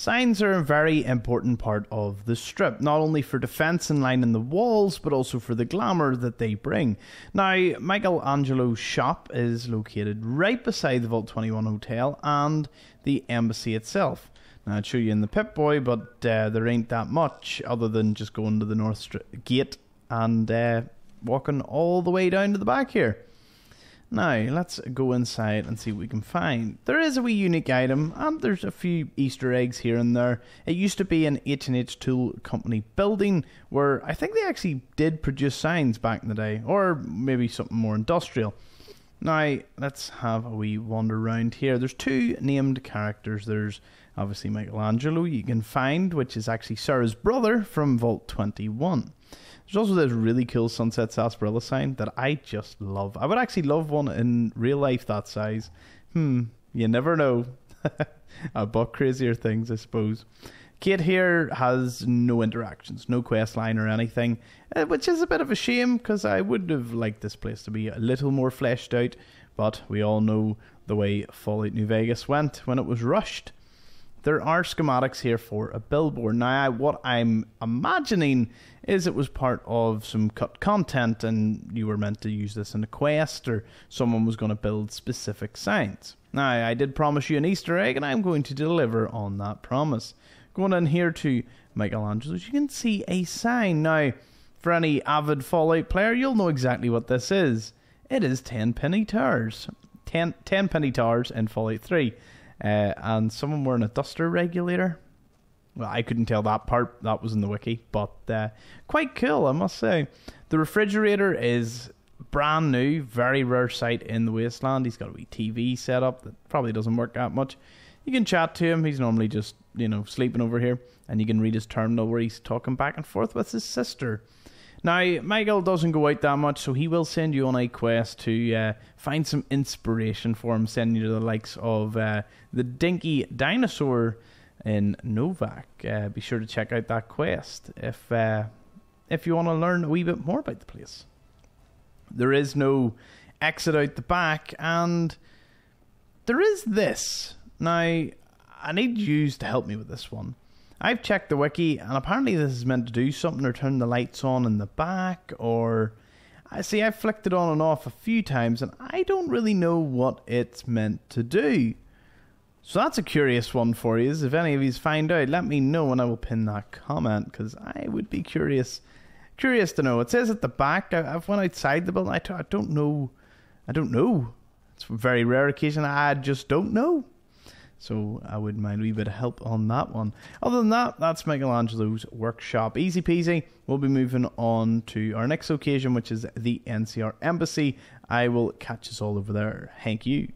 Signs are a very important part of the strip, not only for defence and lining the walls, but also for the glamour that they bring. Now, Michael Angelo's shop is located right beside the Vault 21 Hotel and the embassy itself. Now, I'd show you in the Pip Boy, but uh, there ain't that much other than just going to the North Gate and uh, walking all the way down to the back here. Now, let's go inside and see what we can find. There is a wee unique item, and there's a few Easter eggs here and there. It used to be an H&H Tool Company building, where I think they actually did produce signs back in the day, or maybe something more industrial. Now, let's have a wee wander around here. There's two named characters. There's obviously Michael Angelo you can find, which is actually Sarah's brother from Vault 21. There's also this really cool Sunset Sarsaparilla sign that I just love. I would actually love one in real life that size. Hmm, you never know. About crazier things, I suppose. Kate here has no interactions, no quest line or anything, uh, which is a bit of a shame because I would have liked this place to be a little more fleshed out. But we all know the way Fallout New Vegas went when it was rushed there are schematics here for a billboard. Now, what I'm imagining is it was part of some cut content and you were meant to use this in a quest or someone was going to build specific signs. Now, I did promise you an Easter egg and I'm going to deliver on that promise. Going in here to Michael Angelo's, you can see a sign. Now, for any avid Fallout player, you'll know exactly what this is. It is Tenpenny Towers. 10, Tenpenny Towers in Fallout 3 uh, and someone wearing a duster regulator. Well, I couldn't tell that part. That was in the wiki, but uh, quite cool, I must say. The refrigerator is brand new, very rare sight in the wasteland. He's got a wee TV set up that probably doesn't work that much. You can chat to him. He's normally just you know sleeping over here, and you can read his terminal where he's talking back and forth with his sister. Now, Michael doesn't go out that much, so he will send you on a quest to uh, find some inspiration for him, sending you to the likes of uh, the Dinky Dinosaur in Novac. Uh, be sure to check out that quest if uh, if you want to learn a wee bit more about the place. There is no exit out the back, and there is this. Now, I need you to help me with this one. I've checked the wiki, and apparently this is meant to do something or turn the lights on in the back, or I see I've flicked it on and off a few times, and I don't really know what it's meant to do. So that's a curious one for you. If any of you find out, let me know, and I will pin that comment because I would be curious, curious to know. It says at the back. I, have went outside the building. I don't know. I don't know. It's a very rare occasion. I just don't know. So I wouldn't mind a wee bit of help on that one. Other than that, that's Michael Angelo's workshop. Easy peasy. We'll be moving on to our next occasion, which is the NCR Embassy. I will catch us all over there. Thank you.